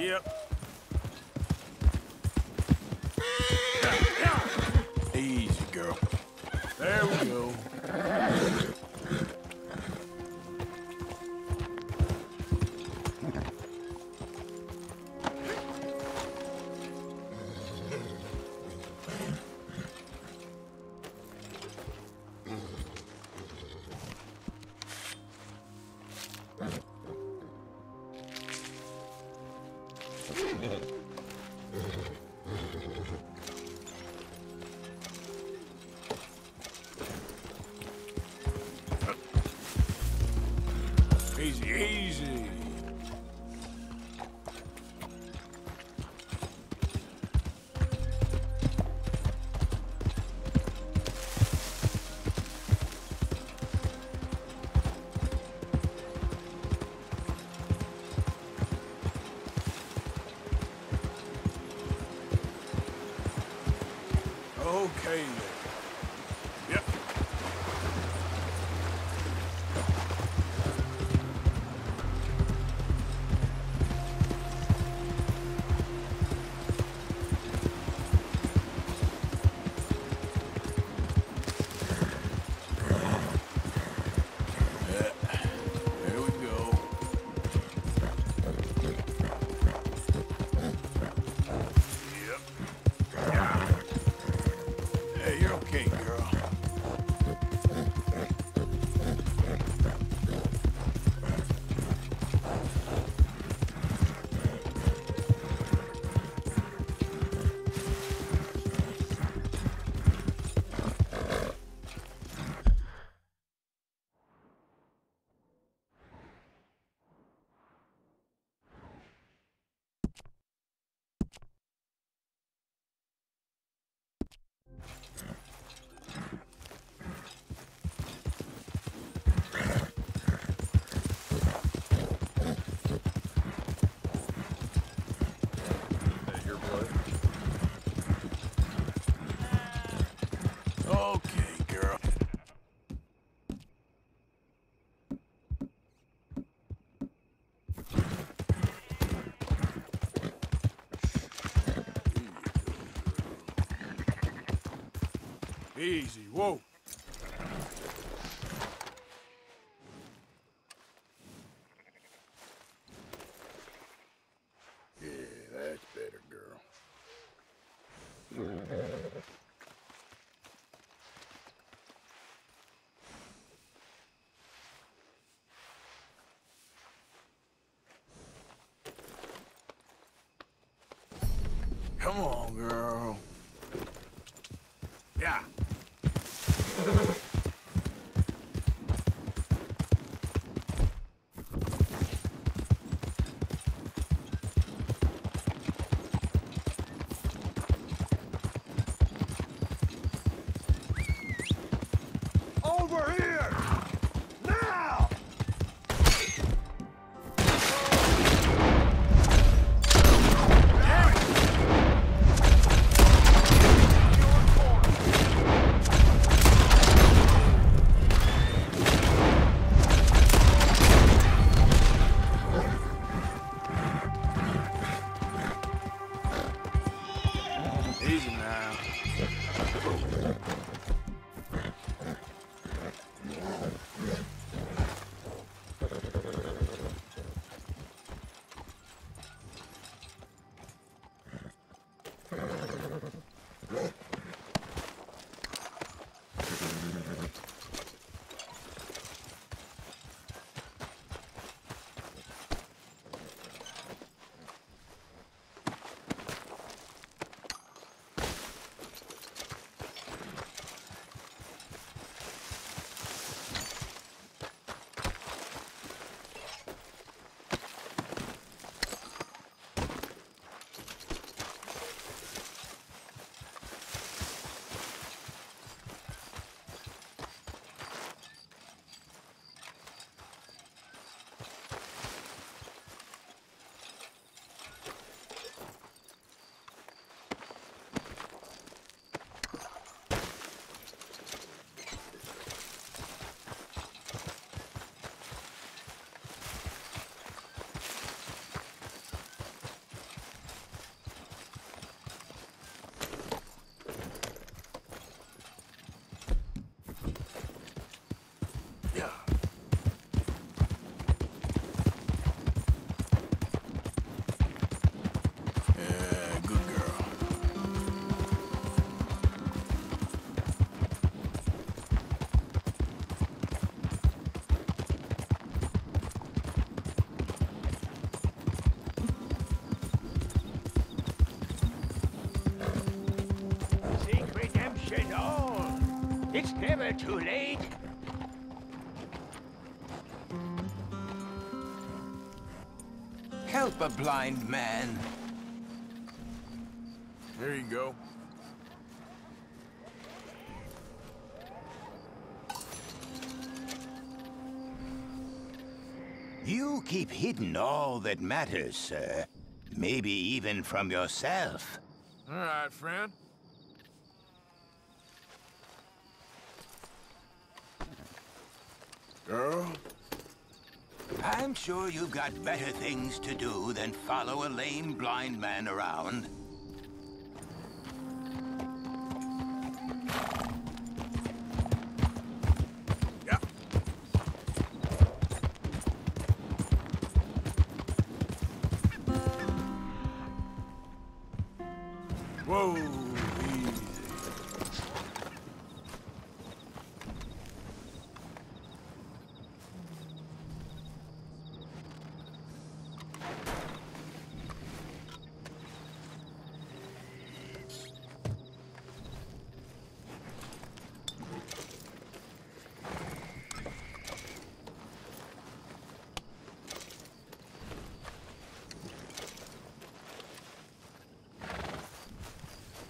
Yep. Easy, whoa. Yeah, that's better, girl. Come on, girl. Yeah. Thank you. Too late. Help a blind man. There you go. You keep hidden all that matters, sir. Maybe even from yourself. All right, friend. Girl, I'm sure you've got better things to do than follow a lame blind man around.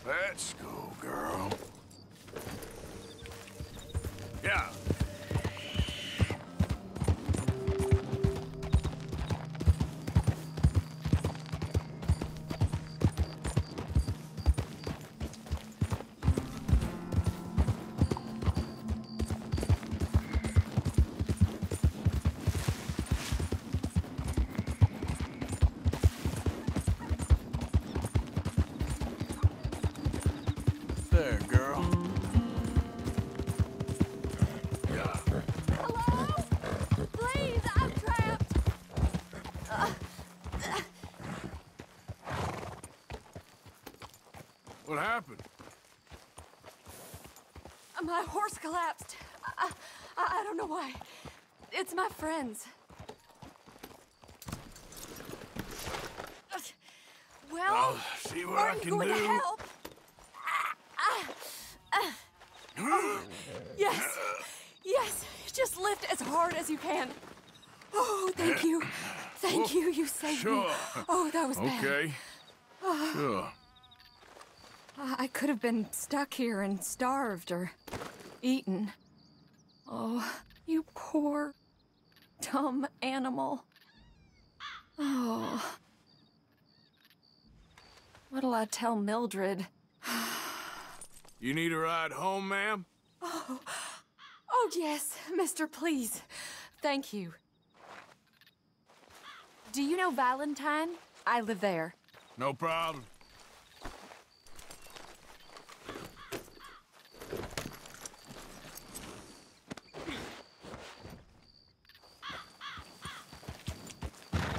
Let's go, girl. Yeah. My horse collapsed. I, I, I don't know why. It's my friends. Well, I'll see what are I you can going do. to help? Yes, yes. Just lift as hard as you can. Oh, thank you. Thank oh, you. You saved me. Oh, that was bad. Okay. Ah. Sure. I I could have been stuck here and starved or eaten. Oh, you poor, dumb animal. Oh. What'll I tell Mildred? You need a ride home, ma'am? Oh, Oh, yes, mister, please. Thank you. Do you know Valentine? I live there. No problem.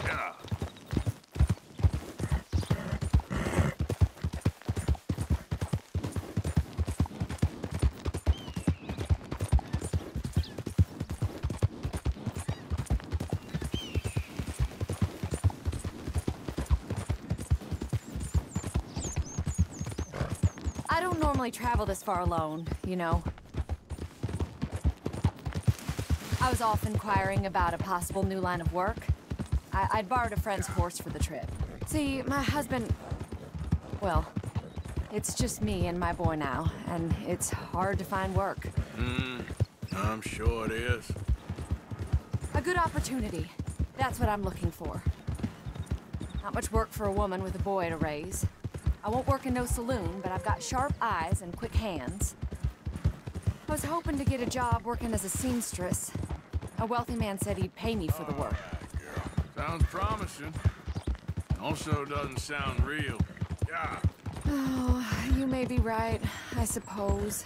Yeah. I don't normally travel this far alone, you know. I was off inquiring about a possible new line of work. I I'd borrowed a friend's horse for the trip. See, my husband... Well, it's just me and my boy now, and it's hard to find work. Hmm, I'm sure it is. A good opportunity. That's what I'm looking for. Not much work for a woman with a boy to raise. I won't work in no saloon, but I've got sharp eyes and quick hands. I was hoping to get a job working as a seamstress. A wealthy man said he'd pay me for the work. Sounds promising. Also doesn't sound real. Yeah. Oh, you may be right, I suppose.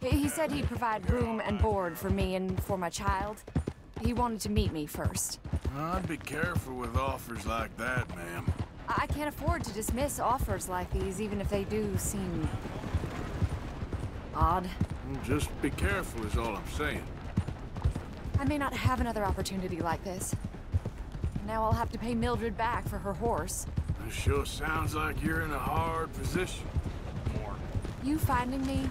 He- He said he'd provide room and board for me and for my child. He wanted to meet me first. I'd be careful with offers like that, ma'am. I I can't afford to dismiss offers like these, even if they do seem... odd. Mm, just be careful is all I'm saying. I may not have another opportunity like this. Now I'll have to pay Mildred back for her horse. It sure sounds like you're in a hard position. More. You finding me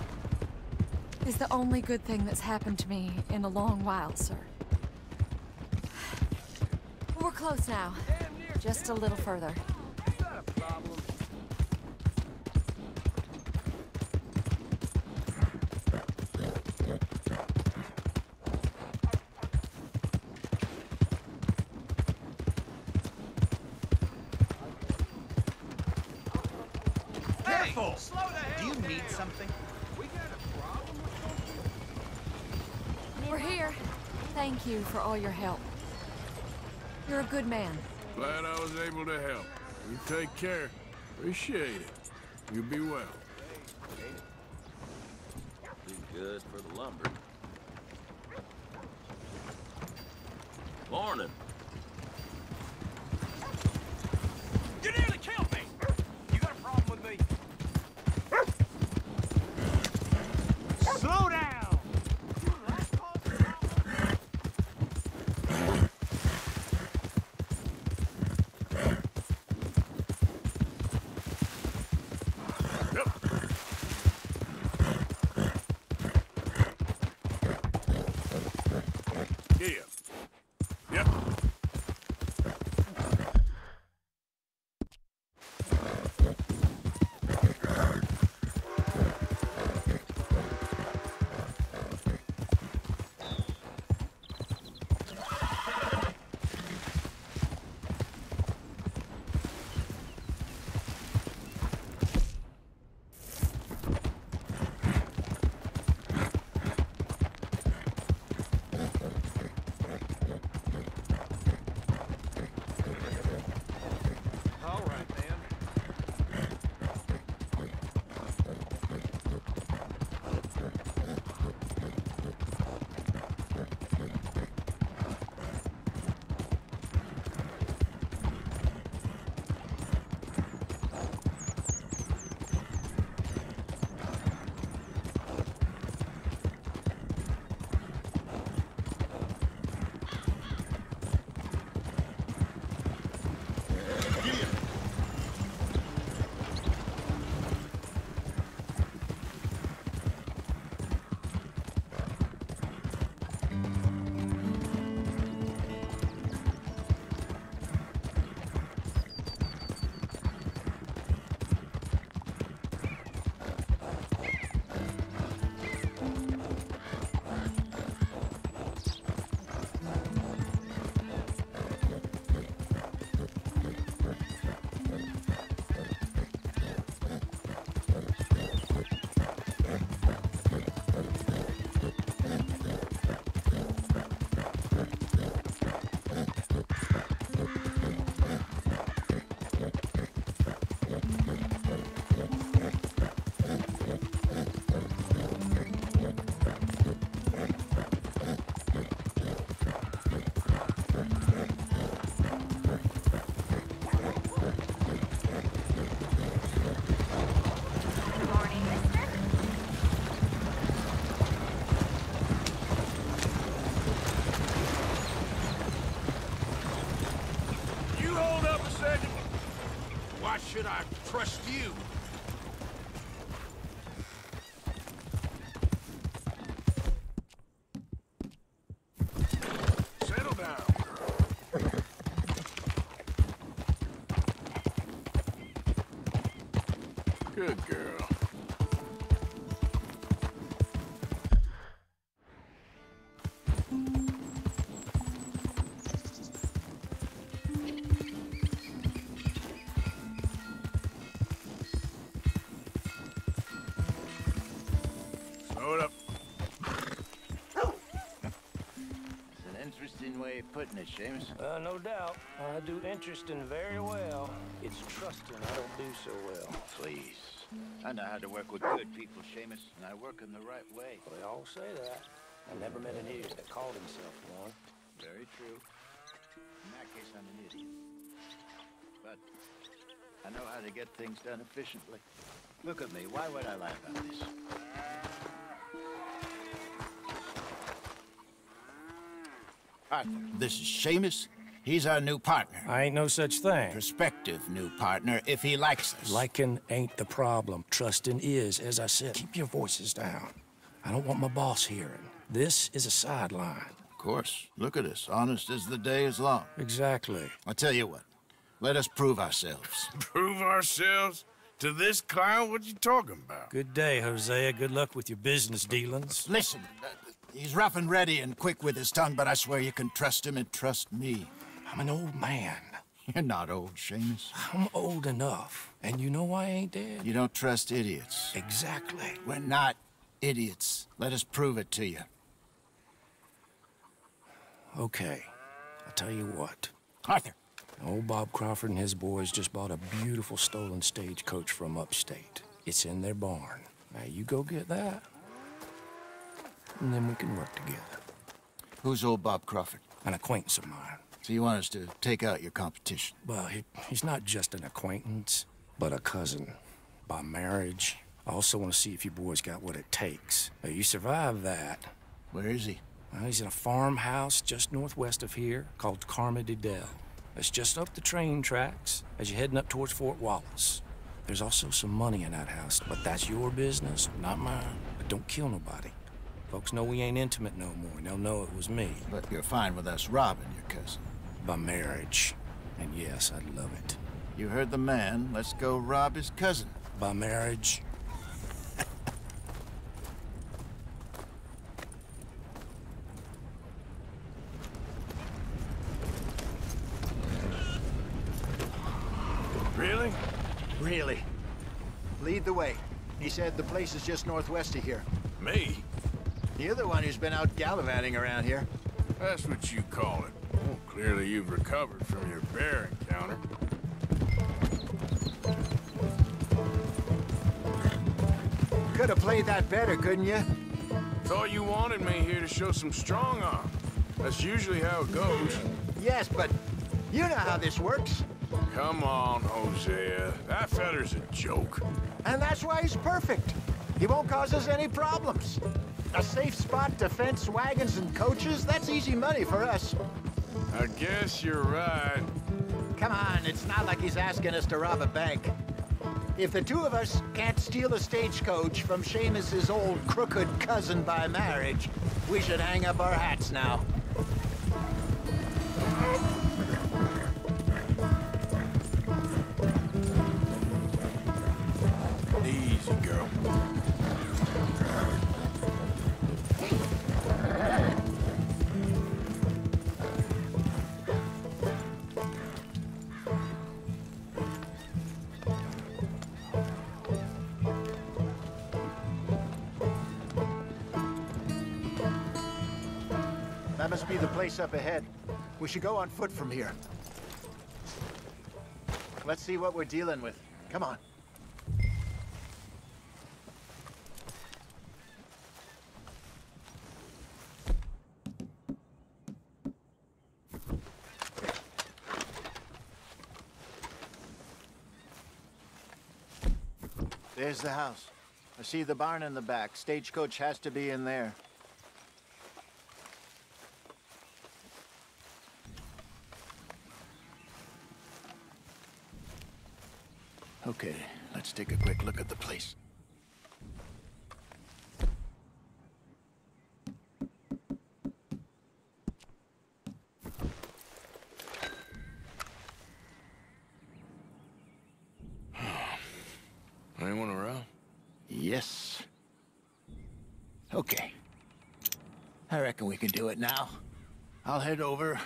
is the only good thing that's happened to me in a long while, sir. We're close now. Just a little further. Careful! Do you need something? We got a problem with We're here. Thank you for all your help. You're a good man. Glad I was able to help. You take care. Appreciate it. You be well. Good girl. Way of putting it, Seamus. Uh, no doubt. I do interesting very well. It's trusting I don't do so well. Please. I know how to work with good people, Seamus, and I work in the right way. They all say that. I never met an idiot that called himself one. Very true. In that case, I'm an idiot. But I know how to get things done efficiently. Look at me. Why would I lie about this? Arthur, this is Seamus, He's our new partner. I ain't no such thing. Prospective new partner, if he likes us. Liking ain't the problem. Trusting is, as I said. Keep your voices down. I don't want my boss hearing. This is a sideline. Of course. Look at us. Honest as the day is long. Exactly. I'll tell you what. Let us prove ourselves. Prove ourselves? To this clown? What you talking about? Good day, Hosea. Good luck with your business dealings. Listen, uh, he's rough and ready and quick with his tongue, but I swear you can trust him and trust me. I'm an old man. You're not old, Seamus. I'm old enough. And you know I ain't dead. You don't trust idiots. Exactly. We're not idiots. Let us prove it to you. Okay. I'll tell you what. Arthur. Old Bob Crawford and his boys just bought a beautiful stolen stagecoach from upstate. It's in their barn. Now you go get that, and then we can work together. Who's old Bob Crawford? An acquaintance of mine. So you want us to take out your competition? Well, he, he's not just an acquaintance, but a cousin. By marriage. I also want to see if you boys got what it takes. Now, you survive that. Where is he? Well, he's in a farmhouse just northwest of here called Carmody Dell. It's just up the train tracks as you're heading up towards Fort Wallace. There's also some money in that house, but that's your business, not mine. But don't kill nobody. Folks know we ain't intimate no more, and they'll know it was me. But you're fine with us robbing your cousin. By marriage. And yes, I'd love it. You heard the man. Let's go rob his cousin. By marriage. Really? Really? Lead the way. He said the place is just northwest of here. Me? You're the one who's been out gallivanting around here. That's what you call it. Well, clearly you've recovered from your bear encounter. Could have played that better, couldn't you? Thought you wanted me here to show some strong arm. That's usually how it goes. Yes, but you know how this works. Come on, Hosea. That feller's a joke. And that's why he's perfect. He won't cause us any problems. A safe spot to fence wagons and coaches, that's easy money for us. I guess you're right. Come on, it's not like he's asking us to rob a bank. If the two of us can't steal a stagecoach from Seamus's old crooked cousin by marriage, we should hang up our hats now. Must be the place up ahead. We should go on foot from here. Let's see what we're dealing with. Come on. There's the house. I see the barn in the back. Stagecoach has to be in there. Okay, let's take a quick look at the place. Anyone around? Yes. Okay. I reckon we can do it now. I'll head over,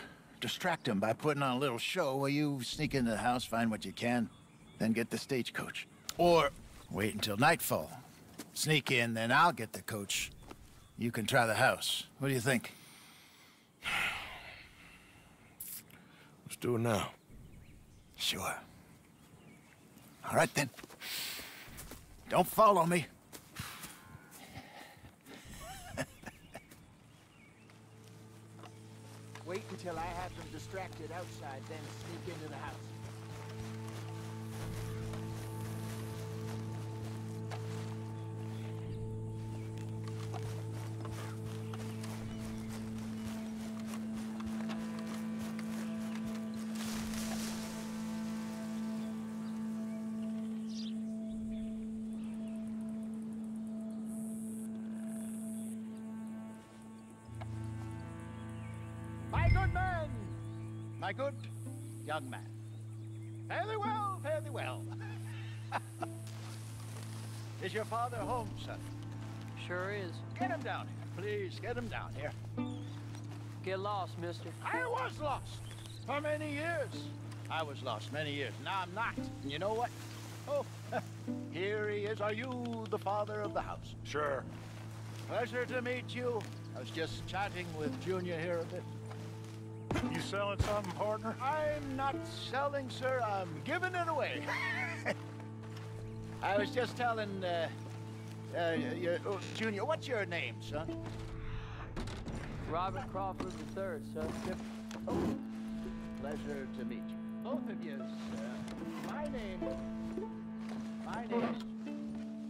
distract him by putting on a little show while you sneak into the house, find what you can, then get the stagecoach. Or wait until nightfall. Sneak in, then I'll get the coach. You can try the house. What do you think? Let's do it now. Sure. All right, then. Don't follow me. Wait until I have them distracted outside, then sneak into the house. My good young man. Fare thee well, fare thee well. is your father home, son? Sure is. Get him down here, please. Get him down here. Get lost, mister. I was lost for many years. I was lost many years. Now I'm not. And you know what? Oh, here he is. Are you the father of the house? Sure. Pleasure to meet you. I was just chatting with Junior here a bit. You selling something, partner? I'm not selling, sir. I'm giving it away. I was just telling, uh, uh, your, oh, Junior, what's your name, son? Robert Crawford III, son. Oh, pleasure to meet you. Both of you. Uh, my name. My name. is-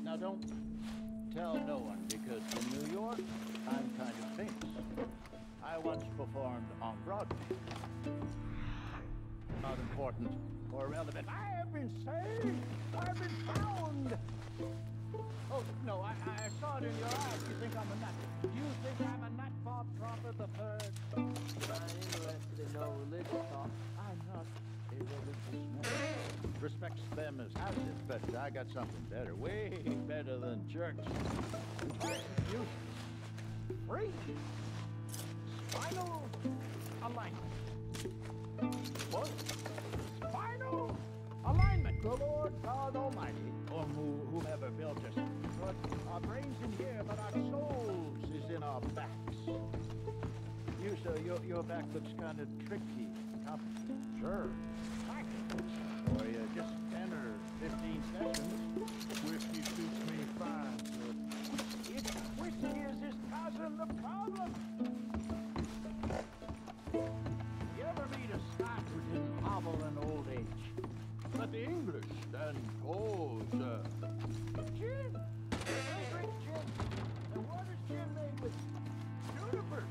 Now don't tell no one because in New York I'm kind of famous. I once performed on Broadway. Not important or relevant. I have been saved. I've been found. Oh no, I, I saw it in your eyes. You think I'm a nut? You think I'm a nut, Bob Crawford the third? I'm not interested in no religious talk. I'm not a religious man. Respects them as houses, but I got something better, way better than church. You free spinal alignment. What? Spinal alignment. The Lord God Almighty, or who, whomever built us. But our brains in here, but our souls is in our backs. You, sir, your, your back looks kind of tricky. Sure. Or you just 10 or 15 sessions. Whiskey suits me fine, sir. It's whiskey is just causing the problem. You ever meet a Scot who didn't hobble in old age? But the English then goes, uh, gin. They drink gin. And what is gin made with? Junipers.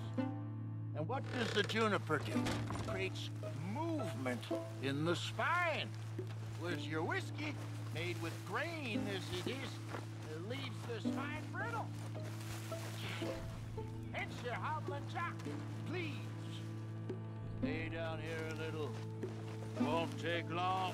And what does the juniper do? Creates movement in the spine. Whereas your whiskey, made with grain as it is, uh, leaves the spine brittle. Hence your hobbling jock. Please, stay down here a little. Won't take long.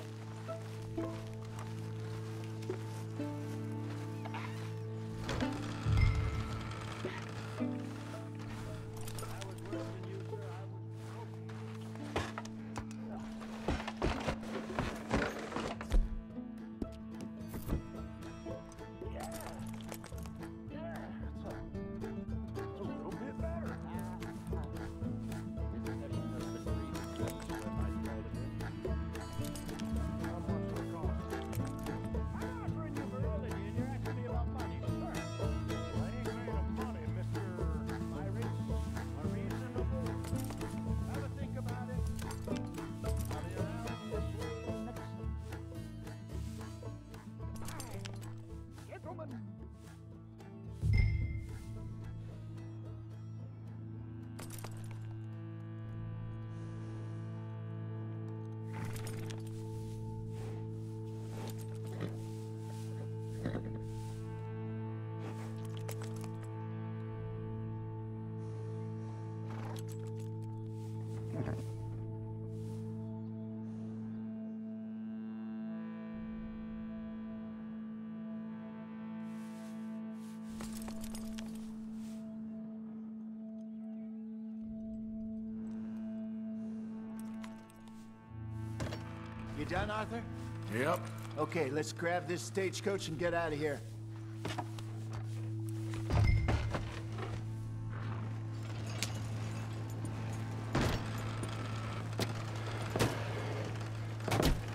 You done, Arthur? Yep. Okay, let's grab this stagecoach and get out of here.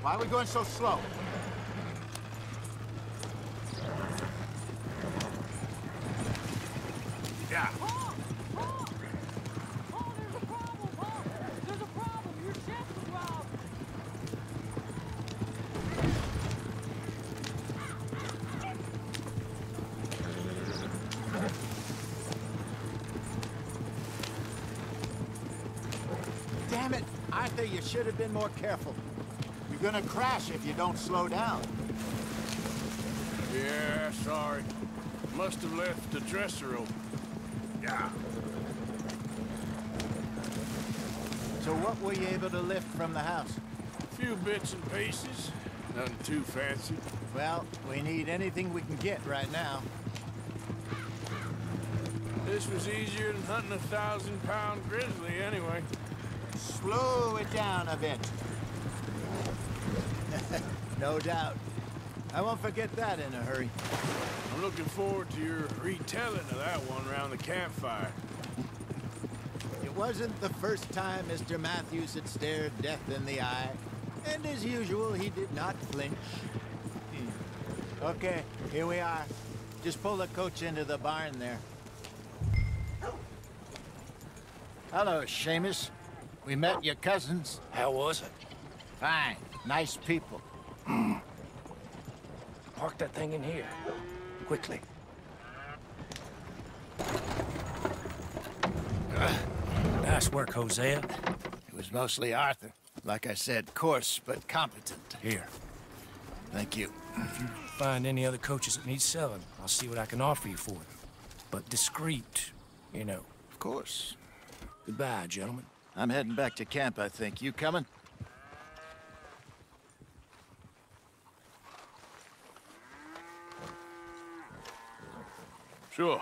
Why are we going so slow? Been more careful. You're gonna crash if you don't slow down. Yeah, sorry. Must have left the dresser open. Yeah. So what were you able to lift from the house? A few bits and pieces. Nothing too fancy. Well, we need anything we can get right now. This was easier than hunting a thousand pound grizzly anyway. Slow it down a bit. no doubt. I won't forget that in a hurry. I'm looking forward to your retelling of that one around the campfire. It wasn't the first time Mr. Matthews had stared death in the eye. And as usual, he did not flinch. Hmm. Okay, here we are. Just pull the coach into the barn there. Hello, Seamus. We met your cousins. How was it? Fine. Nice people. Park that thing in here. Quickly. Nice work, Hosea. It was mostly Arthur. Like I said, coarse but competent. Here. Thank you. If you find any other coaches that need selling, I'll see what I can offer you for them. But discreet, you know. Of course. Goodbye, gentlemen. I'm heading back to camp, I think. You coming? Sure.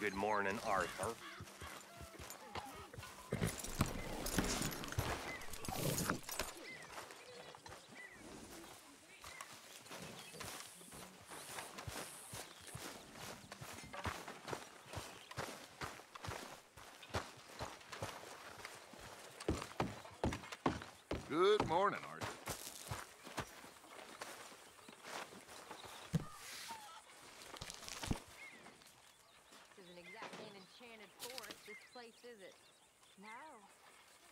Good morning, Arthur. Good morning, Arthur. This isn't exactly an enchanted forest, this place, is it? No.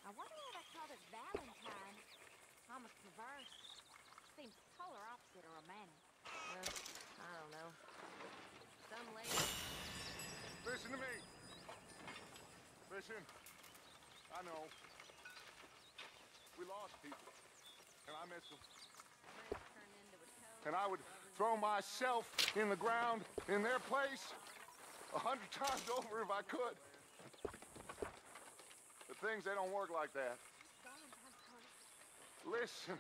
I wonder why they called it Valentine. Almost reverse. Seems polar opposite of romantic. Well, I don't know. Some lady. Listen to me. Listen. I know. We lost people. And I miss them. And I would throw myself in the ground in their place a hundred times over if I could. But things, they don't work like that. Listen,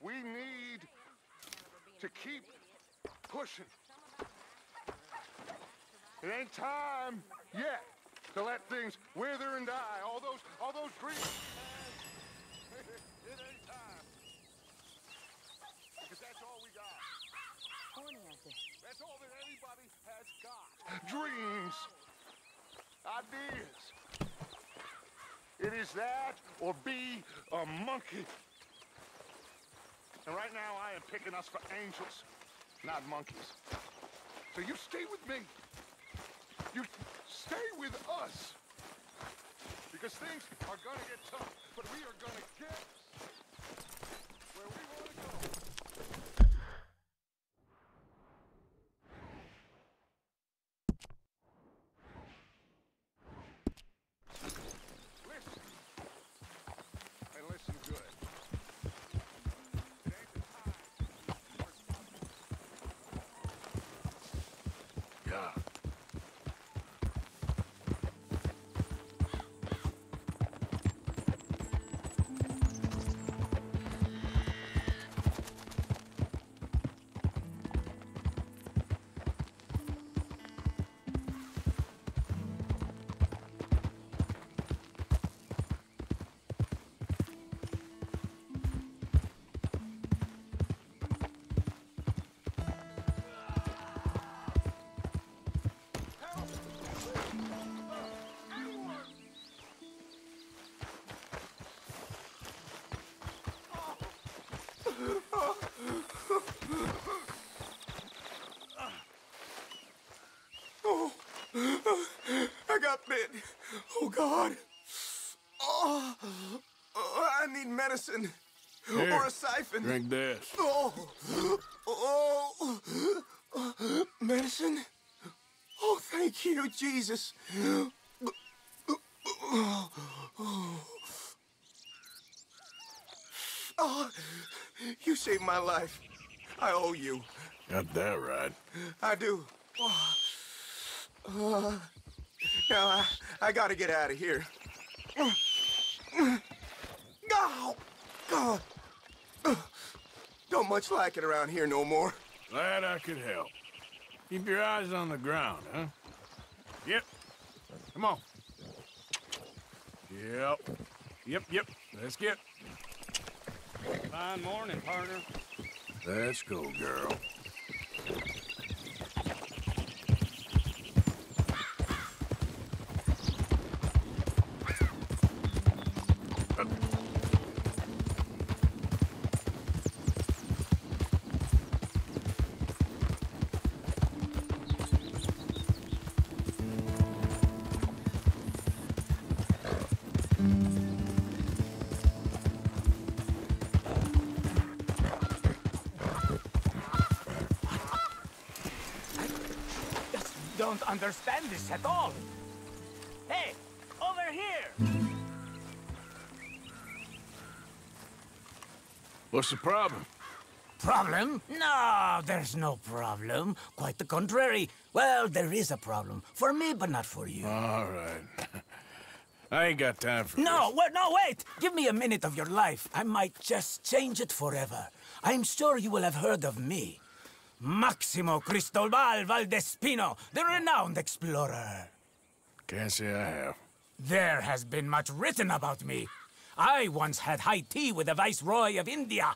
we need to keep pushing. It ain't time yet to let things wither and die. All those, all those dreams. we had, It ain't time. Because that's all we got. horny out there. That's all that anybody has got. Dreams. Ideas. It is that or be a monkey. And right now I am picking us for angels, not monkeys. So you stay with me. You stay with us. Because things are gonna get tough, but we are gonna get it. Oh, God. Oh, oh I need medicine. Here, or a siphon. Drink this. Oh, oh, medicine? Oh, thank you, Jesus. Oh, you saved my life. I owe you. Got that right. I do. Oh. Uh, now, I, I gotta get out of here. Oh, God. Don't much like it around here no more. Glad I could help. Keep your eyes on the ground, huh? Yep. Come on. Yep. Yep, yep. Let's get. Fine morning, partner. Let's go, girl. Understand this at all. Hey, over here! What's the problem? Problem? No, there's no problem. Quite the contrary. Well, there is a problem. For me, but not for you. All right. I ain't got time for No, wait, no, wait! Give me a minute of your life. I might just change it forever. I'm sure you will have heard of me. Maximo Cristobal Valdespino, the renowned explorer. Can't say I have. There has been much written about me. I once had high tea with the Viceroy of India.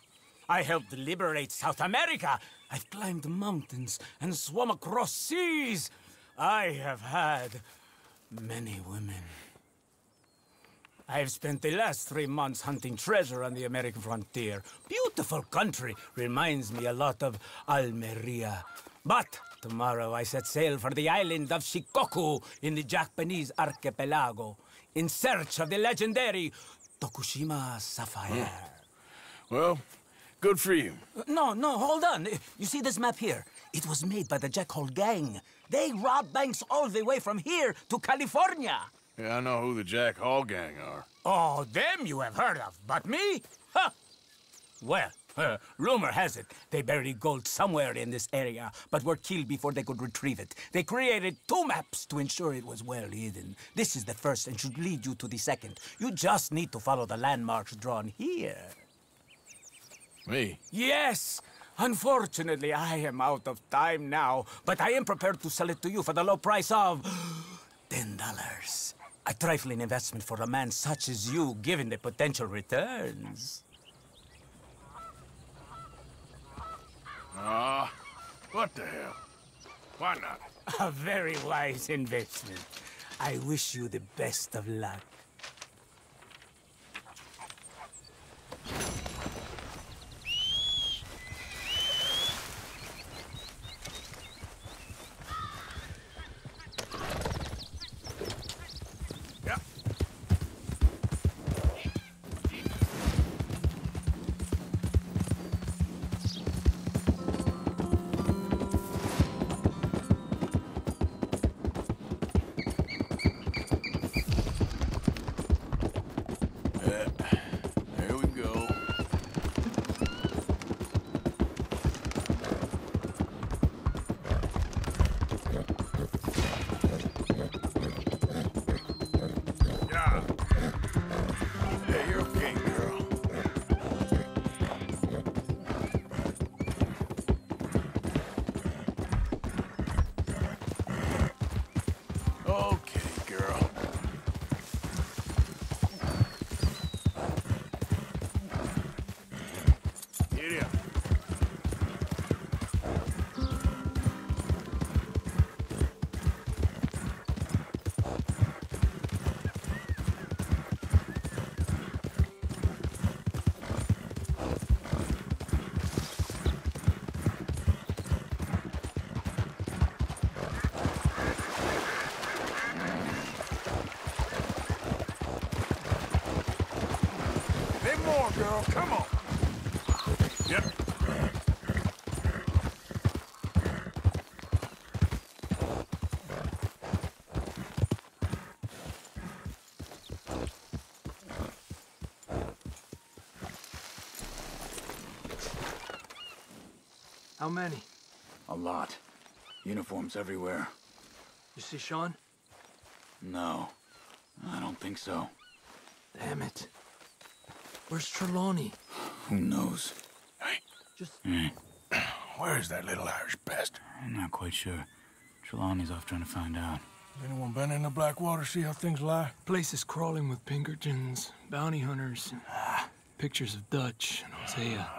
I helped liberate South America. I've climbed mountains and swum across seas. I have had many women. I've spent the last three months hunting treasure on the American frontier. Beautiful country. Reminds me a lot of Almeria. But tomorrow I set sail for the island of Shikoku in the Japanese archipelago in search of the legendary Tokushima Sapphire. Hmm. Well, good for you. No, no, hold on. You see this map here? It was made by the Jack Hall gang. They robbed banks all the way from here to California. Yeah, I know who the Jack Hall gang are. Oh, them you have heard of, but me? Huh. Well, uh, rumor has it they buried gold somewhere in this area, but were killed before they could retrieve it. They created two maps to ensure it was well hidden. This is the first and should lead you to the second. You just need to follow the landmarks drawn here. Me? Yes! Unfortunately, I am out of time now, but I am prepared to sell it to you for the low price of... ten dollars. A trifling investment for a man such as you, given the potential returns. Ah, uh, what the hell? Why not? A very wise investment. I wish you the best of luck. More, girl. Come on. Yep. How many? A lot. Uniforms everywhere. You see Sean? No. I don't think so. Damn it. Where's Trelawney? Who knows? Just... Where's that little Irish bastard? I'm not quite sure. Trelawney's off trying to find out. Has anyone been in the Blackwater, see how things lie? Place is crawling with Pinkertons, bounty hunters, Ah. pictures of Dutch and Hosea.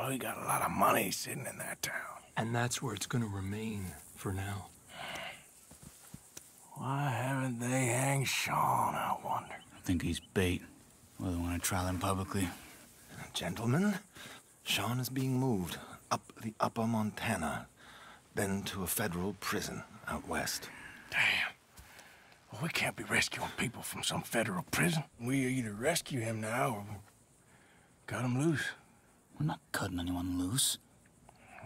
Well, we got a lot of money sitting in that town. And that's where it's gonna remain for now. Why haven't they hanged Sean, I wonder? I think he's bait. Well, they want to trial him publicly. Gentlemen, Sean is being moved up the upper Montana, then to a federal prison out west. Damn. Well, we can't be rescuing people from some federal prison. We either rescue him now or cut him loose. We're not cutting anyone loose.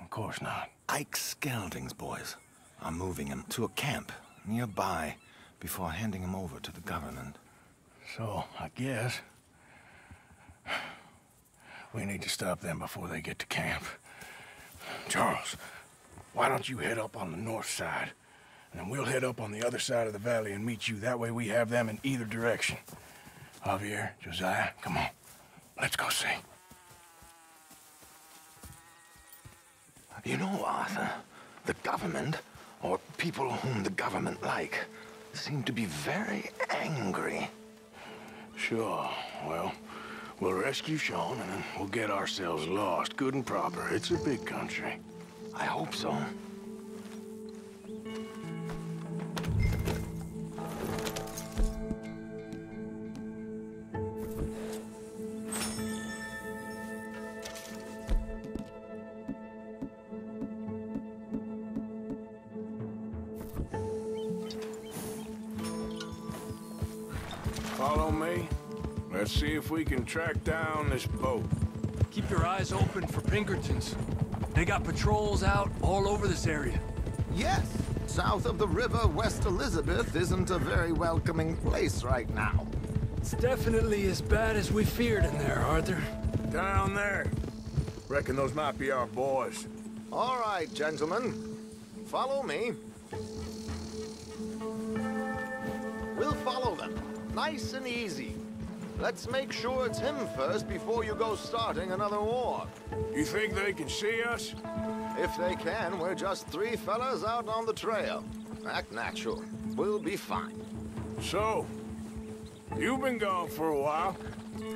Of course not. Ike Skelding's boys are moving him to a camp nearby before handing him over to the government. So, I guess... We need to stop them before they get to camp. Charles, why don't you head up on the north side? And then we'll head up on the other side of the valley and meet you. That way we have them in either direction. Javier, Josiah, come on. Let's go see. You know, Arthur, the government, or people whom the government like, seem to be very angry. Sure. Well, we'll rescue Sean and then we'll get ourselves lost, good and proper. It's a big country. I hope so. See if we can track down this boat. Keep your eyes open for Pinkertons. They got patrols out all over this area. Yes, south of the river, West Elizabeth isn't a very welcoming place right now. It's definitely as bad as we feared in there, Arthur. Down there. Reckon those might be our boys. All right, gentlemen. Follow me. We'll follow them. Nice and easy. Let's make sure it's him first before you go starting another war. You think they can see us? If they can, we're just three fellas out on the trail. Act natural. We'll be fine. So, you've been gone for a while.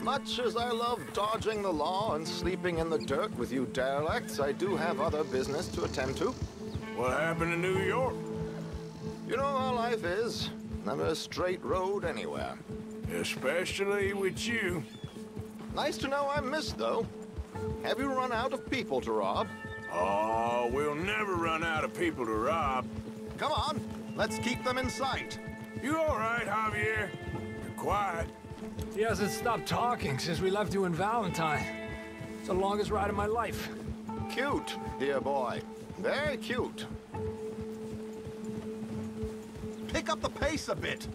Much as I love dodging the law and sleeping in the dirt with you derelicts, I do have other business to attend to. What happened in New York? You know how life is. Never a straight road anywhere. Especially with you. Nice to know I'm missed, though. Have you run out of people to rob? Oh, we'll never run out of people to rob. Come on, let's keep them in sight. You all right, Javier? You're quiet. He hasn't stopped talking since we left you in Valentine. It's the longest ride of my life. Cute, dear boy. Very cute. Pick up the pace a bit.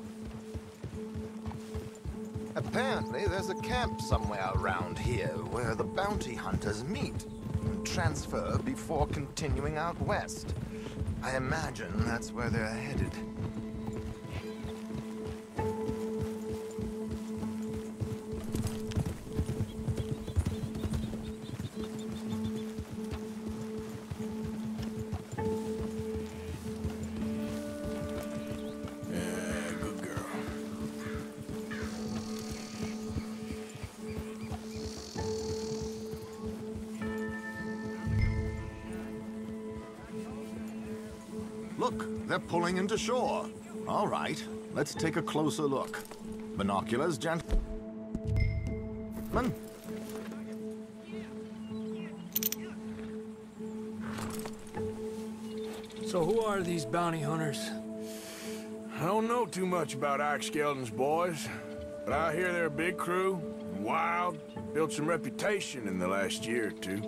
Apparently, there's a camp somewhere around here where the bounty hunters meet and transfer before continuing out west. I imagine that's where they're headed. Look, they're pulling into shore. All right, let's take a closer look. Binoculars, gentlemen. So who are these bounty hunters? I don't know too much about Ike Skeldon's boys. But I hear they're a big crew, wild, built some reputation in the last year or two.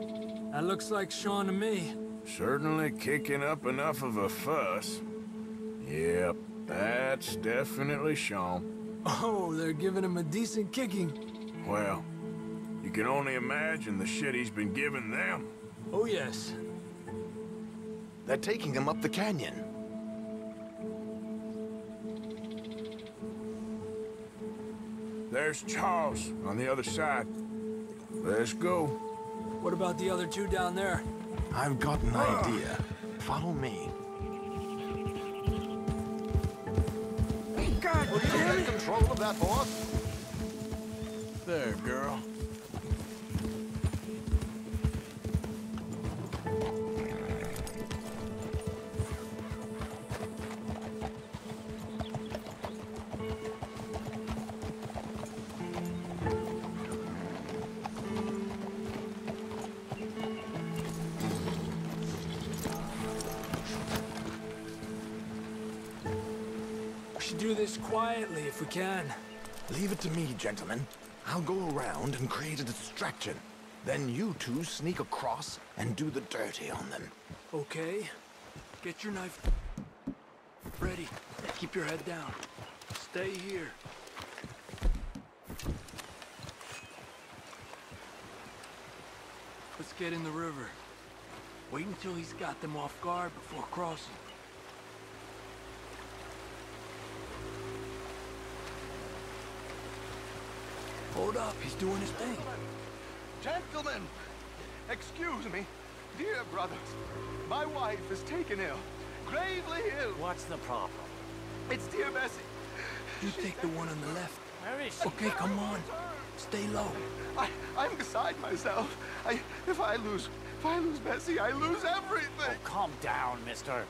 That looks like Sean to me. Certainly kicking up enough of a fuss. Yep, that's definitely Sean. Oh, they're giving him a decent kicking. Well, you can only imagine the shit he's been giving them. Oh, yes. They're taking him up the canyon. There's Charles on the other side. Let's go. What about the other two down there? I've got an idea. Follow me. God, Will you get control of that horse? There, girl. Quietly if we can. Leave it to me, gentlemen. I'll go around and create a distraction. Then you two sneak across and do the dirty on them. Okay. Get your knife ready. Keep your head down. Stay here. Let's get in the river. Wait until he's got them off guard before crossing. Hold up, he's doing his thing. Gentlemen, excuse me. Dear brothers, my wife is taken ill. Gravely ill. What's the problem? It's dear Bessie. You take the one on the left. Where is she? Okay, come on. Stay low. I, I'm beside myself. I, if I lose, if I lose Bessie, I lose everything. Oh, Calm down, mister.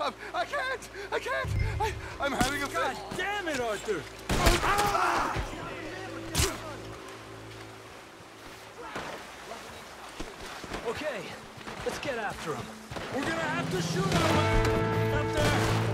I, I can't. I can't. I, I'm having a fit! God fit. damn it, Arthur! Okay, after him. We're gonna have to shoot him! Up there!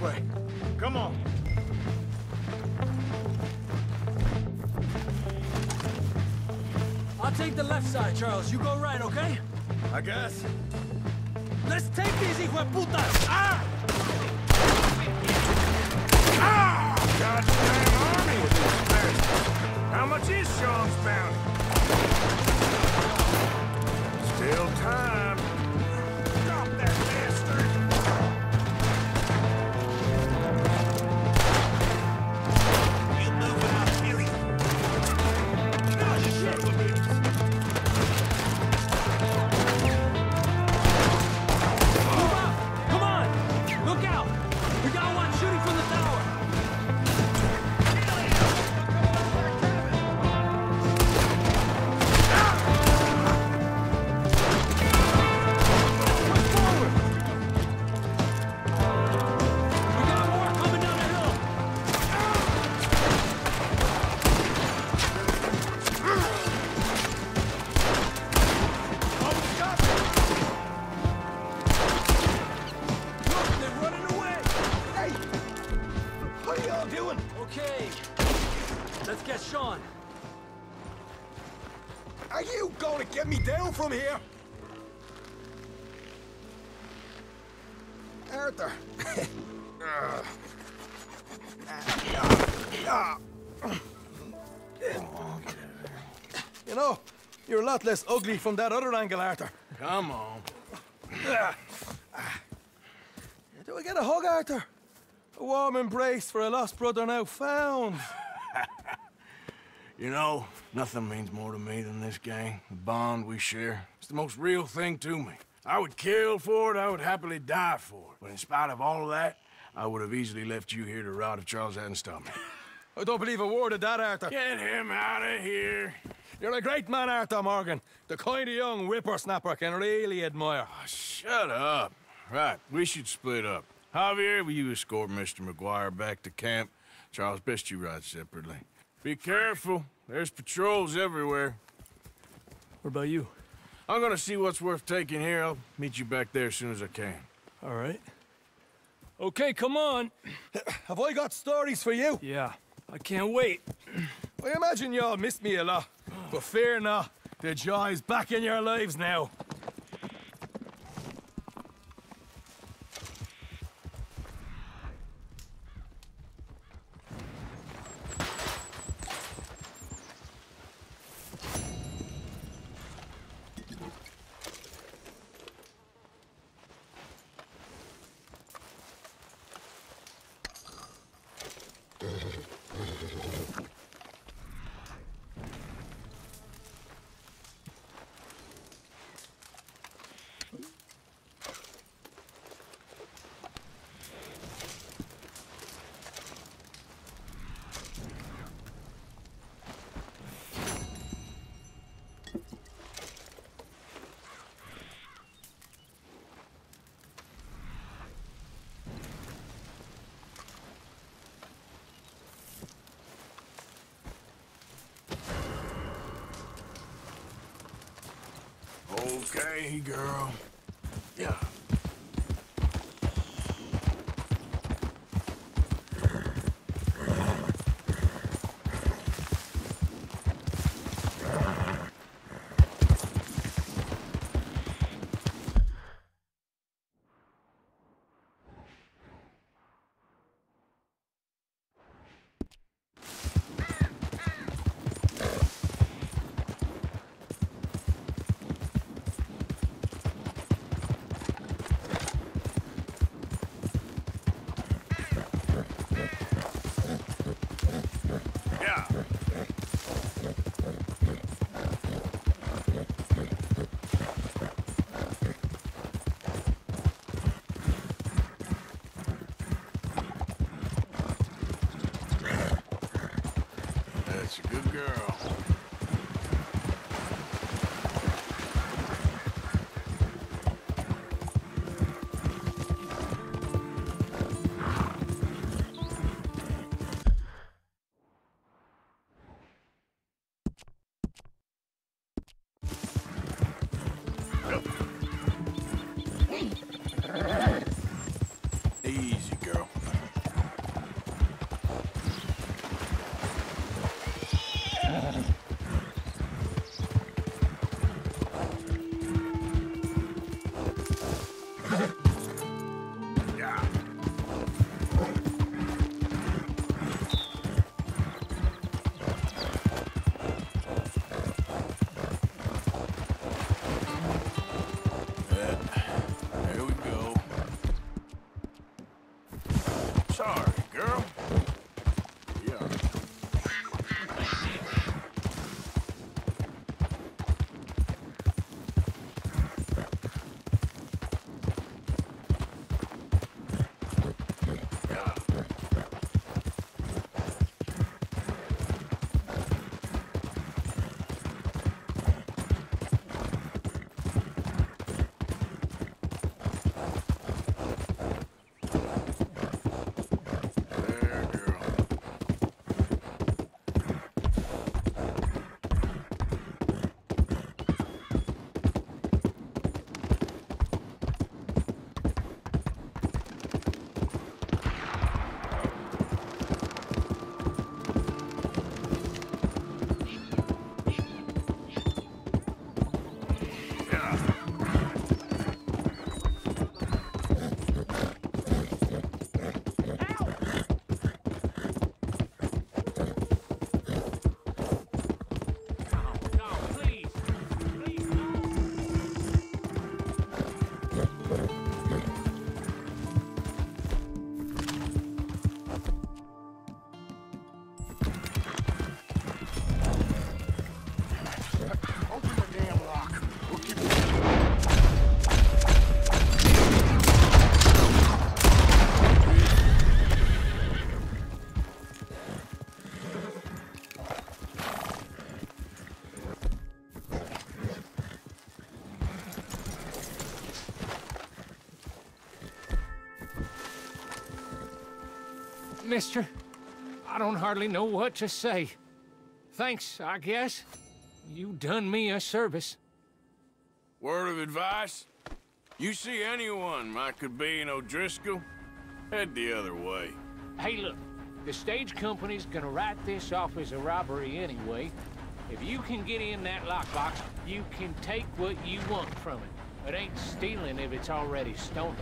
Way. Come on. I'll take the left side, Charles. You go right, okay? I guess. Okay. Let's get Sean. Are you gonna get me down from here? Arthur. Ugh. You know, you're a lot less ugly from that other angle, Arthur. Come on. Do I get a hug, Arthur? A warm embrace for a lost brother now found. You know, nothing means more to me than this gang, the bond we share. It's the most real thing to me. I would kill for it, I would happily die for it. But in spite of all of that, I would have easily left you here to rot if Charles hadn't stopped me. I don't believe a word of that, Arthur. Get him out of here. You're a great man, Arthur Morgan. The kind of young whippersnapper can really admire. Oh, shut up. Right, we should split up. Javier, will you escort Mr. MacGuire back to camp? Charles, best you ride separately. Be careful. There's patrols everywhere. What about you? I'm gonna see what's worth taking here. I'll meet you back there as soon as I can. All right. Okay, come on. Have I got stories for you? Yeah, I can't wait. I imagine y'all missed me a lot, but fear not. The joy's back in your lives now. Okay, girl. Hardly know what to say. Thanks, I guess. You done me a service. Word of advice? You see anyone like could be in O'Driscoll? Head the other way. Hey, look. The stage company's gonna write this off as a robbery anyway. If you can get in that lockbox, you can take what you want from it. It ain't stealing if it's already stolen.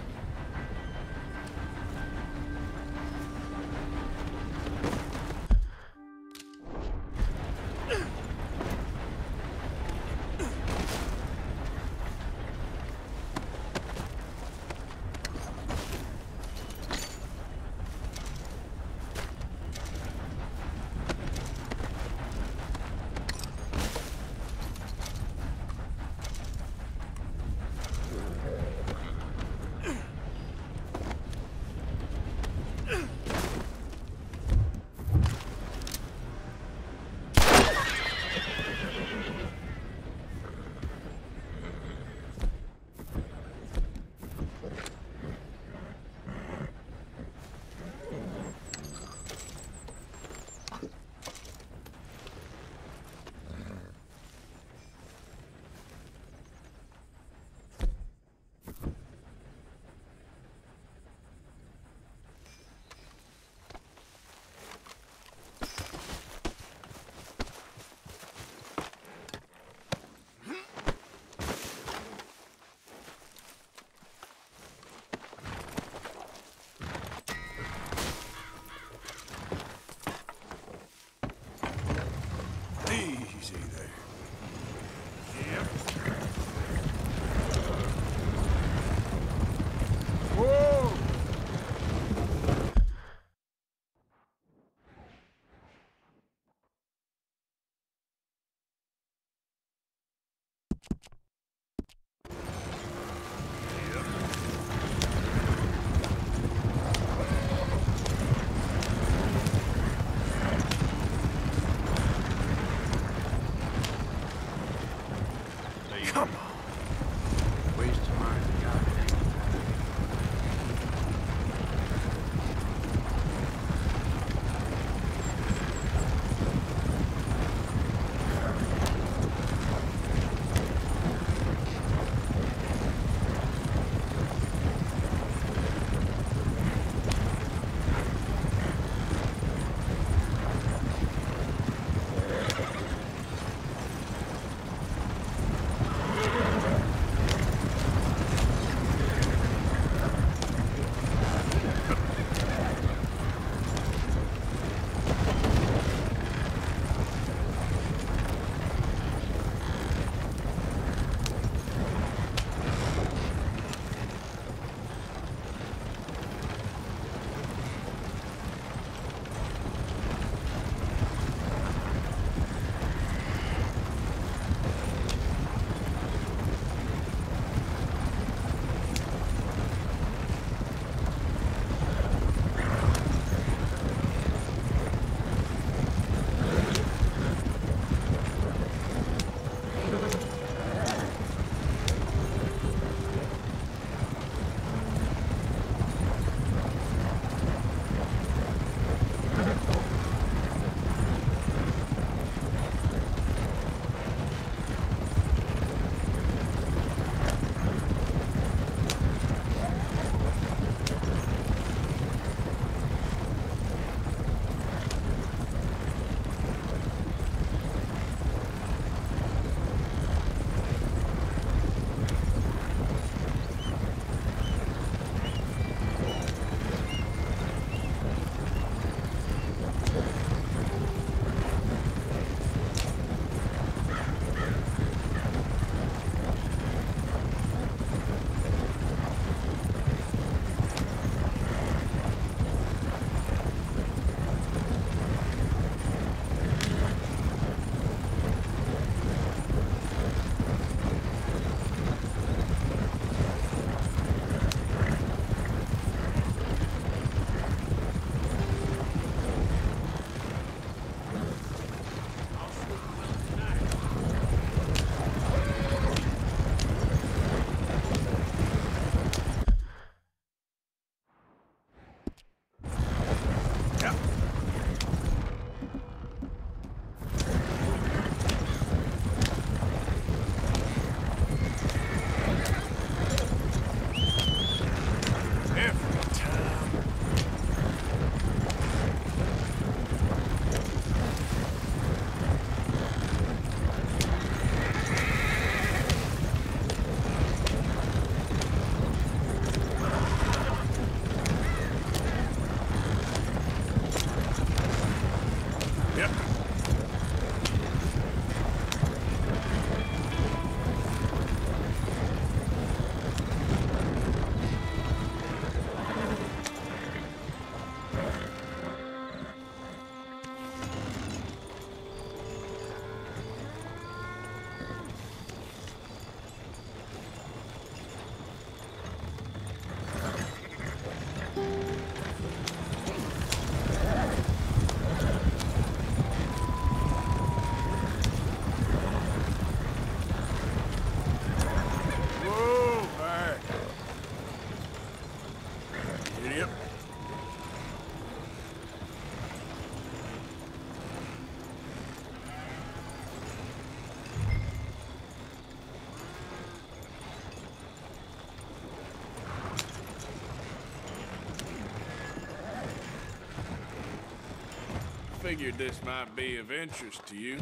Figured this might be of interest to you.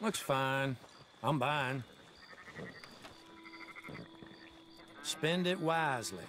Looks fine. I'm buying. Spend it wisely.